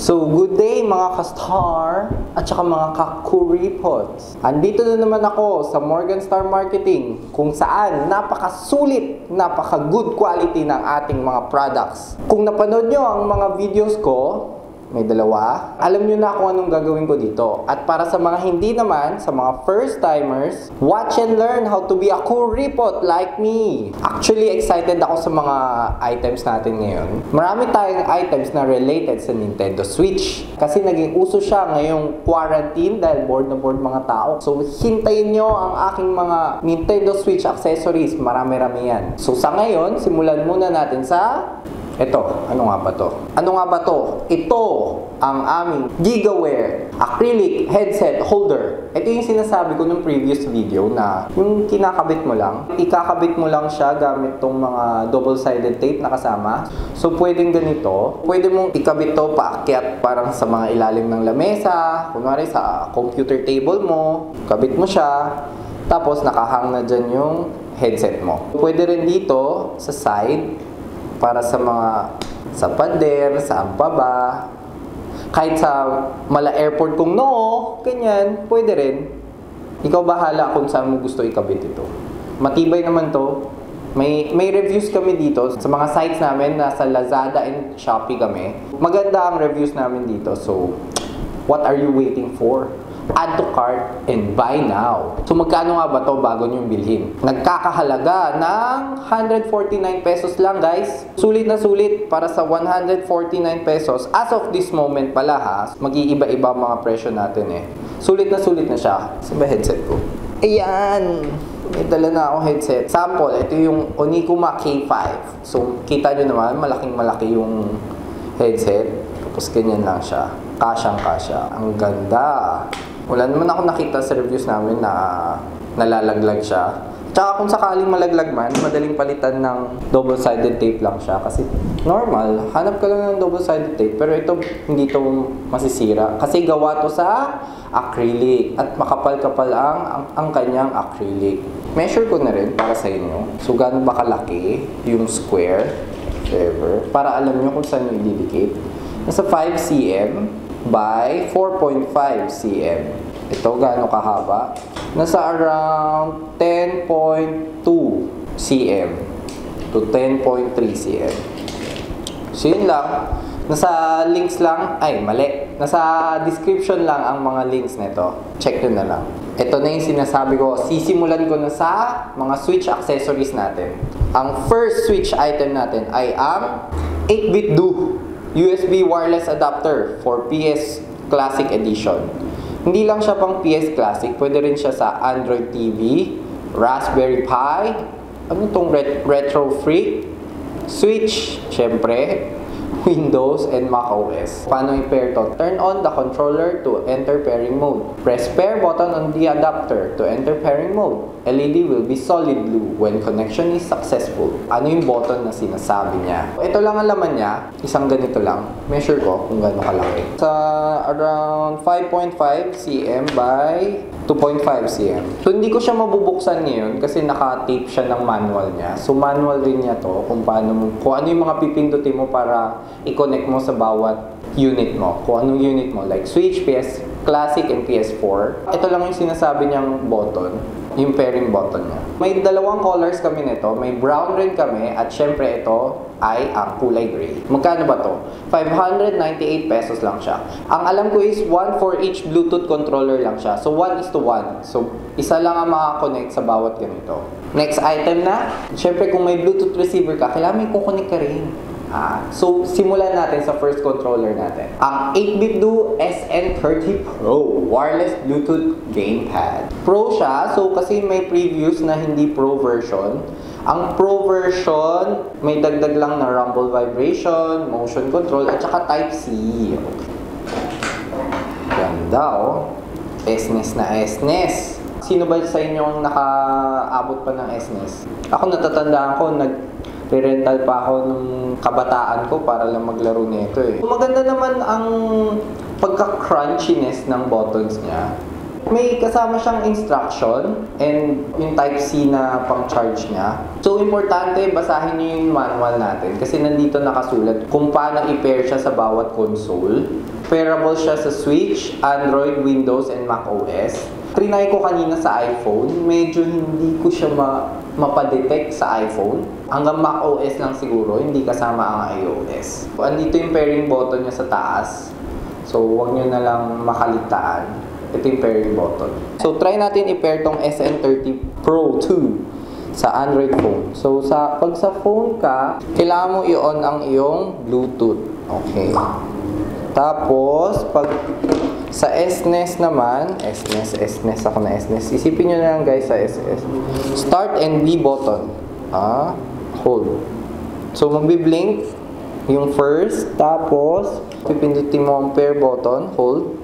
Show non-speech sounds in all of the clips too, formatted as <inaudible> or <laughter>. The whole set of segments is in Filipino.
So, good day mga ka-star at saka mga ka-kuripods. Andito na naman ako sa Morgan Star Marketing kung saan napakasulit, napaka-good quality ng ating mga products. Kung napanood nyo ang mga videos ko, may dalawa. Alam nyo na kung anong gagawin ko dito. At para sa mga hindi naman, sa mga first timers, watch and learn how to be a cool repot like me. Actually, excited ako sa mga items natin ngayon. Marami tayong items na related sa Nintendo Switch. Kasi naging uso siya ngayong quarantine dahil bored na bored mga tao. So, hintayin nyo ang aking mga Nintendo Switch accessories. Marami-rami yan. So, sa ngayon, simulan muna natin sa ito, ano nga ba to? Ano nga ba to? Ito ang aming Gigaware acrylic headset holder. Ito yung sinasabi ko nung previous video na yung kinakabit mo lang, ikakabit mo lang siya gamit tong mga double-sided tape na kasama. So, pwedeng ganito. Pwede mong ikabit to paakyat parang sa mga ilalim ng lamesa, kunwari sa computer table mo, kabit mo siya, tapos nakahang na dyan yung headset mo. Pwede rin dito sa side, para sa mga sa pader, sa ampaba, kahit sa mala airport kung no, ganyan, pwede rin. Ikaw bahala kung saan mo gusto ikabit ito. Matibay naman to. May, may reviews kami dito sa mga sites namin, nasa Lazada and Shopee kami. Maganda ang reviews namin dito. So, what are you waiting for? Add to cart, and buy now. So magkano nga ba to bago nyo bilhin? Nagkakahalaga ng 149 pesos lang guys. Sulit na sulit para sa 149 pesos. As of this moment pala ha, mag-iiba-iba mga presyo natin eh. Sulit na sulit na siya. Sa ba headset ko? Ayan! May dala na akong headset. Sample, ito yung Onikuma K5. So, kita nyo naman, malaking malaki yung headset. Tapos ganyan lang siya. Kasyang kasya. Ang ganda. Wala naman ako nakita sa reviews namin na nalalaglag siya. Tsaka kung sakaling malaglag man, madaling palitan ng double-sided tape lang siya. Kasi normal, hanap ka lang ng double-sided tape. Pero ito, hindi to masisira. Kasi gawa to sa acrylic. At makapal-kapal ang, ang, ang kanyang acrylic. Measure ko na rin para sa inyo. So, gaano ba kalaki yung square? Whatever. Para alam nyo kung saan nyo ididikit. Nasa 5 cm by 4.5 cm. Ito gaano kahaba? Nasa around 10.2 cm to 10.3 cm. So yun lang. Nasa links lang, ay mali. Nasa description lang ang mga links nito. Check nyo na lang. Ito na yung sinasabi ko, sisimulan ko na sa mga switch accessories natin. Ang first switch item natin ay ang 8-bit do USB wireless adapter for PS Classic Edition. Hindi lang siya pang PS Classic, pwede rin siya sa Android TV, Raspberry Pi, ano tong ret Retro Freak, Switch, syempre, Windows, and Mac OS. Paano i-pair to? Turn on the controller to enter pairing mode. Press pair button on the adapter to enter pairing mode. LED will be solid blue when connection is successful. Ano yung button na sinasabi niya? Ito lang ang laman niya. Isang ganito lang. Measure ko kung gaano kalaki. Sa around 5.5 cm by 2.5 cm. So, hindi ko siya mabubuksan ngayon kasi naka-tape siya ng manual niya. So, manual din niya to kung paano kung ano yung mga pipindutin mo para i-connect mo sa bawat unit mo. Kung anong unit mo, like Switch, PS Classic, and PS4. Ito lang yung sinasabi niyang button, yung pairing button niya. May dalawang colors kami nito. May brown rin kami at syempre ito ay ang kulay gray. Magkano ba to? 598 pesos lang siya. Ang alam ko is 1 for each Bluetooth controller lang siya. So 1 is to 1. So isa lang ang makakonect sa bawat ganito. Next item na, syempre kung may Bluetooth receiver ka, kailangan may kukonek ka rin. Ah, so, simulan natin sa first controller natin. Ang 8-bit do SN30 Pro wireless Bluetooth gamepad. Pro siya, so kasi may previews na hindi Pro version. Ang Pro version, may dagdag lang na rumble vibration, motion control, at saka Type-C. Ganda, oh. SNES na SNES. Sino ba sa inyo ang nakaabot pa ng SNES? Ako natatandaan ko, nag rental pa ako nung kabataan ko para lang maglaro nito eh. Maganda naman ang pagka-crunchiness ng buttons niya. May kasama siyang instruction and yung Type-C na pang-charge niya. So, importante, basahin niyo yung manual natin kasi nandito nakasulat kung paano i-pair siya sa bawat console. Pairable siya sa Switch, Android, Windows, and Mac OS. Trinay ko kanina sa iPhone, medyo hindi ko siya ma mapadetect sa iPhone. Hanggang Mac OS lang siguro, hindi kasama ang iOS. Andito yung pairing button niya sa taas. So, huwag nyo na lang makaligtaan. Ito yung pairing button. So, try natin i-pair tong SN30 Pro 2 sa Android phone. So, sa pag sa phone ka, kailangan mo i-on ang iyong Bluetooth. Okay. Tapos, pag sa SNES naman, SNES, SNES, ako na SNES. Isipin nyo na lang guys sa SS. Start and B button. Ah, hold. So, magbi-blink yung first, tapos, pipindutin mo ang pair button, hold,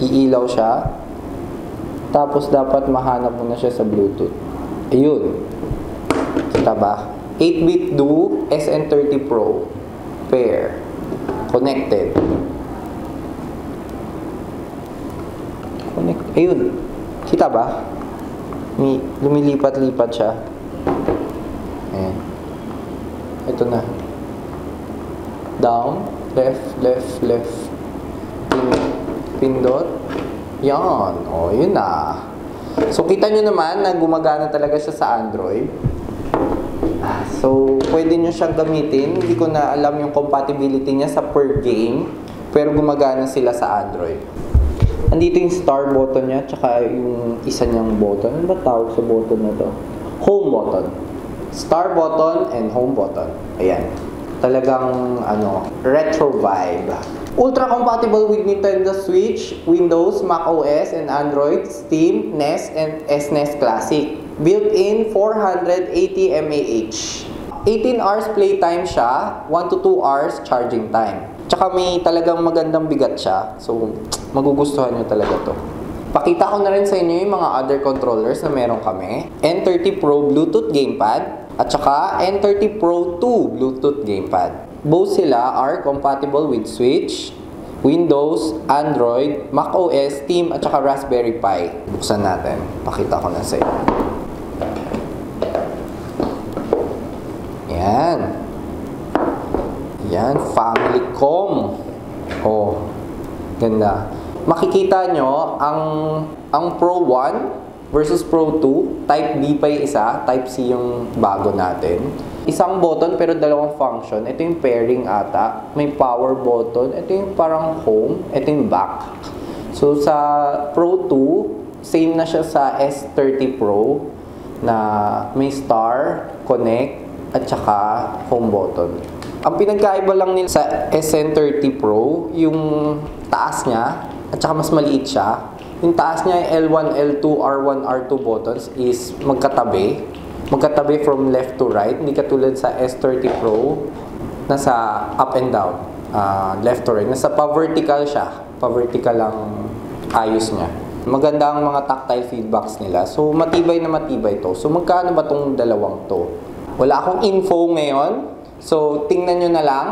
iilaw siya, tapos dapat mahanap mo na siya sa Bluetooth. Ayun. Kita ba? 8-bit do, SN30 Pro, pair, connected. Connect, ayun. Kita ba? May, lumilipat-lipat siya. Ayan. Ito na down, left, left, left, pin, pindot. Yan. O, yun na. So, kita nyo naman na gumagana talaga siya sa Android. So, pwede nyo siyang gamitin. Hindi ko na alam yung compatibility niya sa per game. Pero gumagana sila sa Android. Andito yung star button niya, tsaka yung isa niyang button. Ano ba tawag sa button na to? Home button. Star button and home button. Ayan talagang ano, retro vibe. Ultra compatible with Nintendo Switch, Windows, Mac OS, and Android, Steam, NES, and SNES Classic. Built-in 480 mAh. 18 hours playtime siya, 1 to 2 hours charging time. Tsaka may talagang magandang bigat siya. So, magugustuhan nyo talaga to. Pakita ko na rin sa inyo yung mga other controllers na meron kami. N30 Pro Bluetooth Gamepad, at saka N30 Pro 2 Bluetooth gamepad. Both sila are compatible with Switch, Windows, Android, Mac OS, Steam, at saka Raspberry Pi. Buksan natin. Pakita ko na sa inyo. Yan. Yan. Family Com. Oh. Ganda. Makikita nyo, ang, ang Pro 1, versus Pro 2, Type B pa yung isa, Type C yung bago natin. Isang button pero dalawang function. Ito yung pairing ata. May power button. Ito yung parang home. Ito yung back. So sa Pro 2, same na siya sa S30 Pro na may star, connect, at saka home button. Ang pinagkaiba lang nila sa SN30 Pro, yung taas niya, at saka mas maliit siya. Yung taas niya, L1, L2, R1, R2 buttons is magkatabi. Magkatabi from left to right. Hindi katulad sa S30 Pro, nasa up and down. Uh, left to right. Nasa pa-vertical siya. Pa-vertical lang ayos niya. Maganda ang mga tactile feedbacks nila. So, matibay na matibay to. So, magkano ba tong dalawang to? Wala akong info ngayon. So, tingnan nyo na lang.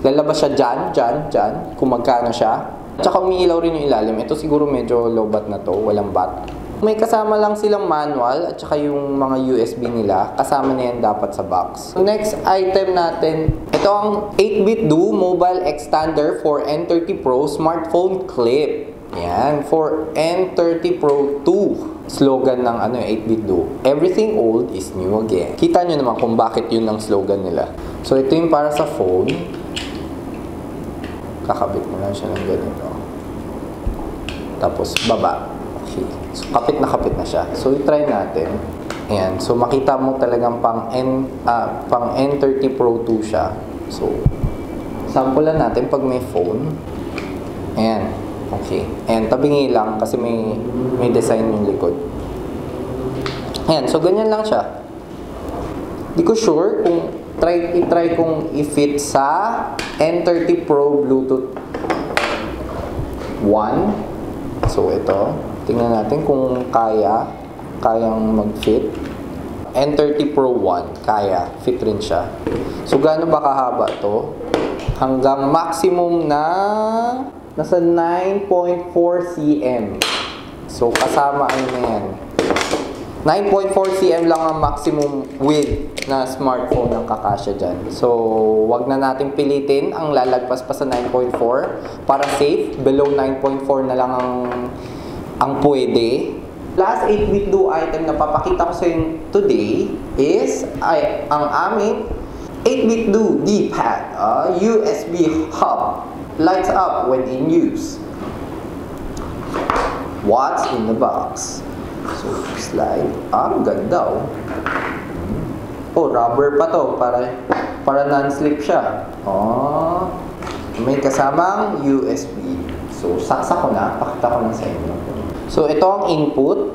Lalabas siya dyan, dyan, dyan. Kung magkano siya. Tsaka umiilaw rin yung ilalim. Ito siguro medyo low bat na to, walang bat. May kasama lang silang manual at saka yung mga USB nila. Kasama na yan dapat sa box. Next item natin, ito ang 8-bit Do Mobile Extender for N30 Pro Smartphone Clip. Yan, for N30 Pro 2 slogan ng ano 8-bit do. Everything old is new again. Kita nyo naman kung bakit yun ang slogan nila. So ito yung para sa phone kakabit mo lang siya ng ganito. Tapos, baba. Okay. So, kapit na kapit na siya. So, i-try natin. Ayan. So, makita mo talagang pang, N, uh, pang N30 Pro 2 siya. So, sample natin pag may phone. Ayan. Okay. Ayan, tabingi lang kasi may, may design yung likod. Ayan. So, ganyan lang siya. Di ko sure kung try i-try kong i-fit sa N30 Pro Bluetooth 1. So ito, tingnan natin kung kaya kayang mag-fit. N30 Pro 1, kaya, fit rin siya. So gaano ba kahaba to? Hanggang maximum na nasa 9.4 cm. So kasama ay yan. 9.4 cm lang ang maximum width na smartphone ng kakasya dyan. So, wag na natin pilitin ang lalagpas pa sa 9.4 para safe. Below 9.4 na lang ang, ang pwede. Last 8-bit do item na papakita ko sa inyo today is ay, ang aming 8-bit do D-pad, uh, USB hub, lights up when in use. What's in the box? So, slide. Ah, ang ganda oh. Oh, rubber pa to para para non-slip siya. Oh. May kasamang USB. So, saksa ko na. Pakita ko na sa inyo. So, ito ang input.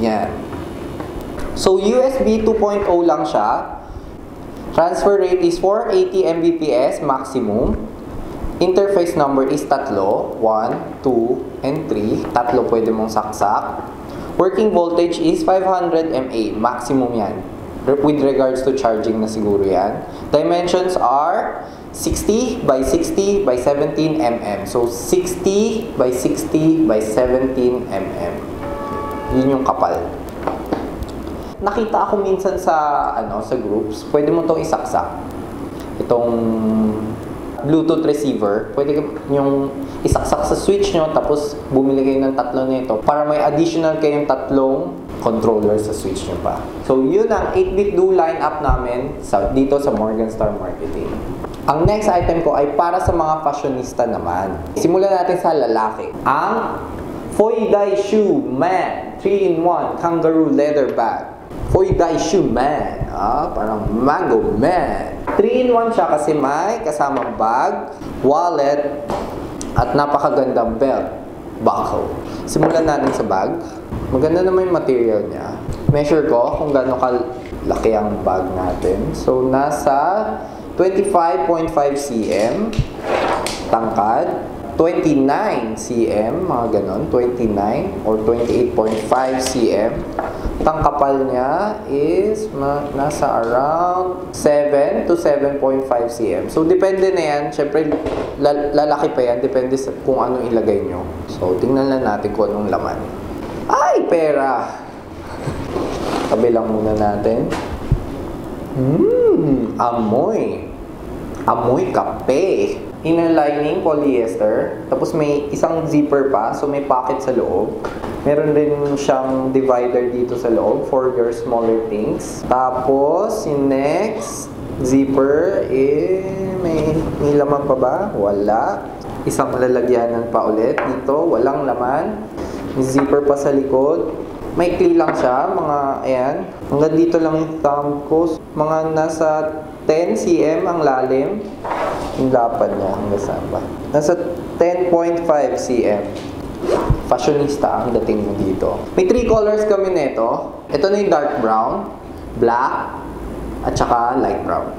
Yan. So, USB 2.0 lang siya. Transfer rate is 480 Mbps maximum. Interface number is tatlo. 1, 2, and 3. Tatlo pwede mong saksak. Working voltage is 500 mA. Maximum yan. With regards to charging na siguro yan. Dimensions are 60 by 60 by 17 mm. So, 60 by 60 by 17 mm. Yun yung kapal. Nakita ako minsan sa ano sa groups, pwede mo tong isaksak. Itong Bluetooth receiver, pwede yung isaksak sa switch nyo, tapos bumili kayo ng tatlo nito para may additional kayong tatlong controller sa switch nyo pa. So, yun ang 8-bit do lineup namin sa, dito sa Morgan Star Marketing. Ang next item ko ay para sa mga fashionista naman. Simulan natin sa lalaki. Ang Foy Dai Shoe Man 3-in-1 Kangaroo Leather Bag. Foy Dai Shoe Man. Ah, parang Mango Man. 3-in-1 siya kasi may kasamang bag, wallet, at napakagandang belt, buckle. Simulan natin sa bag. Maganda naman yung material niya. Measure ko kung gaano kalaki ang bag natin. So, nasa 25.5 cm tangkad. 29 cm, mga ganon, 29 or 28.5 cm. Ang kapal niya is nasa around 7 to 7.5 cm. So, depende na yan. Siyempre, lal- lalaki pa yan. Depende sa kung anong ilagay nyo. So, tingnan lang natin kung anong laman. Ay, pera! <laughs> Tabi lang muna natin. Mmm, amoy. Amoy kape. Inner lining, polyester. Tapos may isang zipper pa, so may pocket sa loob. Meron din siyang divider dito sa loob for your smaller things. Tapos, yung next zipper, eh, may, may laman pa ba? Wala. Isang lalagyanan pa ulit dito, walang laman. May zipper pa sa likod. May lang siya, mga, ayan. Hanggang dito lang yung thumb ko. Mga nasa 10 cm ang lalim. Yung lapad niya, hanggang saan? Nasa 10.5 cm. Fashionista ang dating mo dito. May three colors kami nito. Ito na yung dark brown, black, at saka light brown.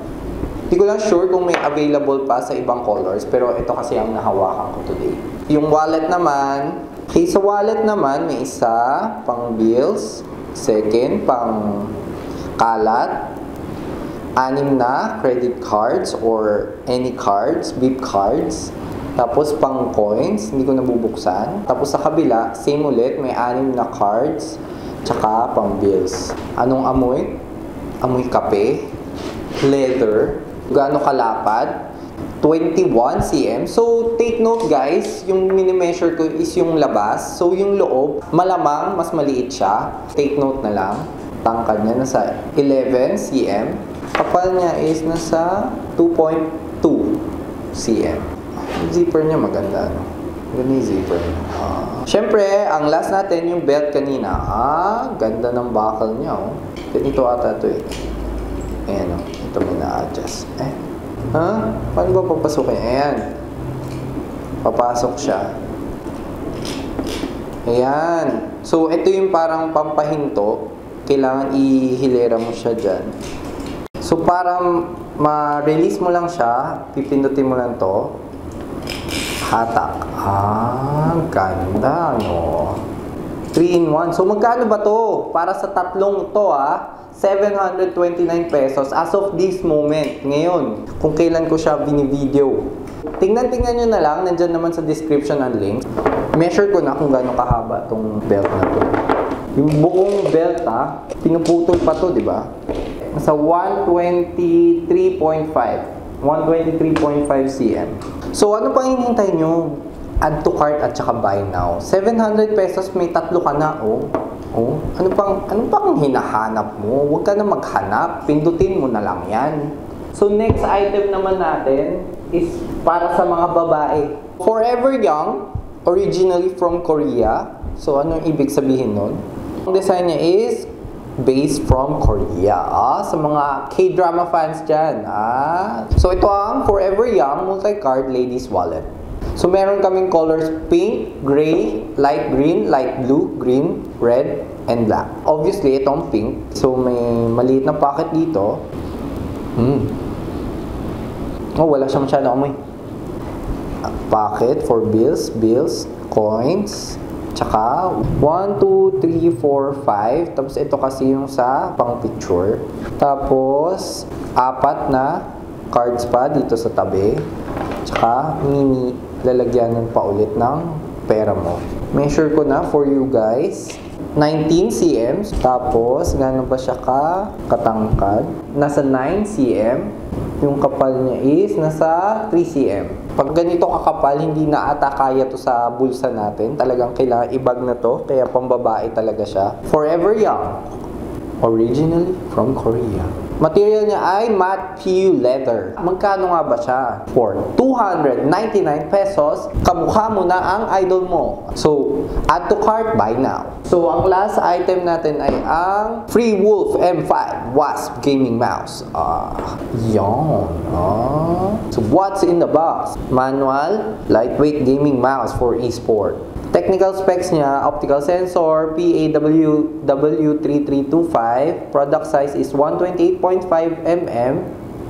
Hindi ko lang sure kung may available pa sa ibang colors, pero ito kasi ang nahawakan ko today. Yung wallet naman, Okay, sa wallet naman, may isa pang bills, second pang kalat, anim na credit cards or any cards, beep cards, tapos pang coins, hindi ko nabubuksan. Tapos sa kabila, same ulit, may anim na cards, tsaka pang bills. Anong amoy? Amoy kape, leather, gaano kalapad, 21 cm. So, take note guys, yung mini-measure ko is yung labas. So, yung loob, malamang mas maliit siya. Take note na lang. Tangkad niya nasa 11 cm. Kapal niya is nasa 2.2 cm. Zipper niya maganda, no? Ganda yung zipper niya. Ah. Siyempre, ang last natin, yung belt kanina. Ah, ganda ng buckle niya, oh. Ganito ata ito eh. Ayan, oh. Ito may na-adjust. Eh, Ha? Paano ba papasukin? Ayan. Papasok siya. Ayan. So, ito yung parang pampahinto. Kailangan ihilera mo siya dyan. So, para ma-release mo lang siya, pipindutin mo lang to. Hatak. Ah, ganda, no? 3 in 1. So, magkano ba to? Para sa tatlong to, ah. 729 pesos as of this moment, ngayon, kung kailan ko siya binivideo. Tingnan-tingnan nyo na lang, nandyan naman sa description ang link. Measure ko na kung gaano kahaba tong belt na to. Yung buong belt ah, pinuputol pa to, di ba? Nasa 123.5. 123.5 cm. So ano pang hinihintay nyo? Add to cart at saka buy now. 700 pesos, may tatlo ka na, oh. Oh, ano pang ano pang hinahanap mo? Huwag ka na maghanap. Pindutin mo na lang 'yan. So next item naman natin is para sa mga babae. Forever Young, originally from Korea. So anong ibig sabihin nun? Ang design niya is based from Korea. Ah, sa mga K-drama fans dyan. Ah. So ito ang Forever Young multi-card ladies wallet. So meron kaming colors pink, gray, light green, light blue, green, red, and black. Obviously, itong pink. So may maliit na pocket dito. Hmm. Oh, wala siya masyado amoy. Pocket for bills, bills, coins, tsaka 1, 2, 3, 4, 5. Tapos ito kasi yung sa pang picture. Tapos, apat na cards pa dito sa tabi. Tsaka mini lalagyanan pa ulit ng pera mo. Measure ko na for you guys. 19 cm. Tapos, gano'n ba siya ka katangkad? Nasa 9 cm. Yung kapal niya is nasa 3 cm. Pag ganito kakapal, hindi na ata kaya to sa bulsa natin. Talagang kailangan ibag na to. Kaya pambabae talaga siya. Forever Young. Originally from Korea. Material niya ay matte PU leather. Magkano nga ba siya? For 299 pesos, kamukha mo na ang idol mo. So, add to cart, buy now. So, ang last item natin ay ang Free Wolf M5 Wasp Gaming Mouse. Ah, yon. Ah. So, what's in the box? Manual, lightweight gaming mouse for e-sport. Technical specs niya, optical sensor, PAW-W3325. Product size is 128.5 mm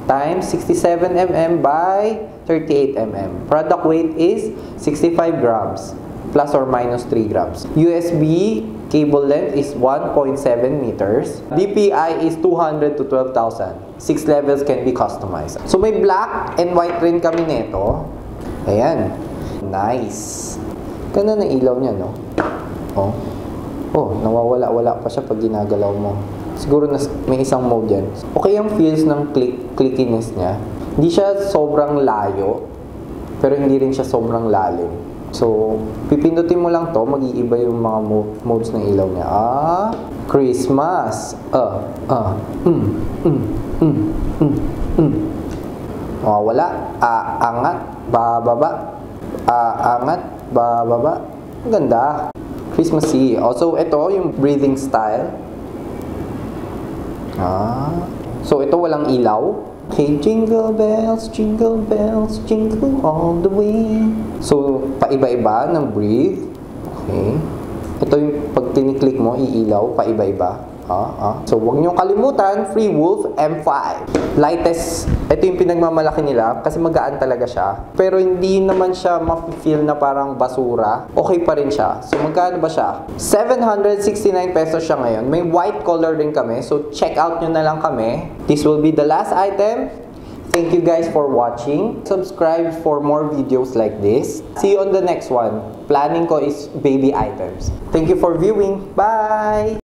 times 67 mm by 38 mm. Product weight is 65 grams plus or minus 3 grams. USB cable length is 1.7 meters. DPI is 200 to 12,000. 6 levels can be customized. So may black and white rin kami nito. Ayan. Nice. Ganda ng ilaw niya, no? Oh. Oh, nawawala-wala pa siya pag ginagalaw mo. Siguro nas, may isang mode yan. Okay ang feels ng click, clickiness niya. Hindi siya sobrang layo, pero hindi rin siya sobrang lalim. So, pipindutin mo lang to, mag-iiba yung mga mo- modes ng ilaw niya. Ah, Christmas. Ah, ah, mm, mm, mm, mm, mm. Mawawala. Ah, angat, bababa. Ah, angat, bababa. Ang ganda. Christmassy. Also, ito yung breathing style. Ah. So, ito walang ilaw. Okay, jingle bells, jingle bells, jingle all the way. So, paiba-iba ng breathe. Okay. Ito yung pag tiniklik mo, iilaw, paiba-iba. Ah, ah. So, huwag niyong kalimutan, Free Wolf M5. Lightest, ito yung pinagmamalaki nila kasi magaan talaga siya. Pero hindi naman siya ma-feel na parang basura. Okay pa rin siya. So, magkano ba siya? 769 pesos siya ngayon. May white color din kami. So, check out nyo na lang kami. This will be the last item. Thank you guys for watching. Subscribe for more videos like this. See you on the next one. Planning ko is baby items. Thank you for viewing. Bye!